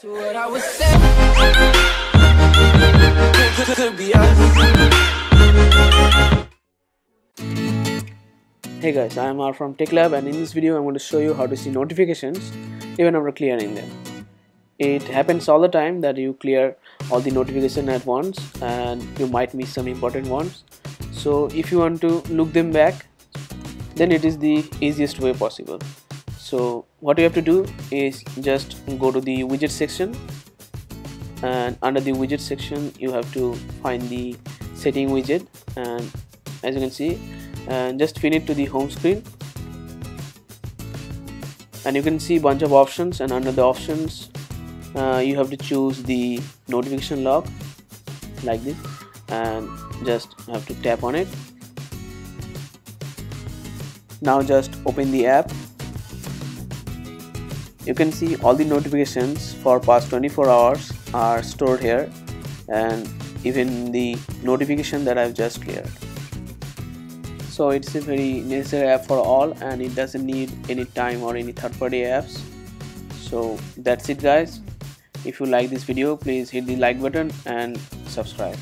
To what I was saying. Hey guys, I am R from TechLab and in this video I'm going to show you how to see notifications even after clearing them. It happens all the time that you clear all the notification at once and you might miss some important ones. So if you want to look them back then it is the easiest way possible. So what you have to do is just go to the widget section. And under the widget section you have to find the setting widget. And as you can see and just pin it to the home screen. And you can see bunch of options. And under the options uh, you have to choose the notification log like this. And just have to tap on it. Now just open the app you can see all the notifications for past 24 hours are stored here and even the notification that I've just cleared. So it's a very necessary app for all and it doesn't need any time or any third-party apps. So that's it guys. If you like this video please hit the like button and subscribe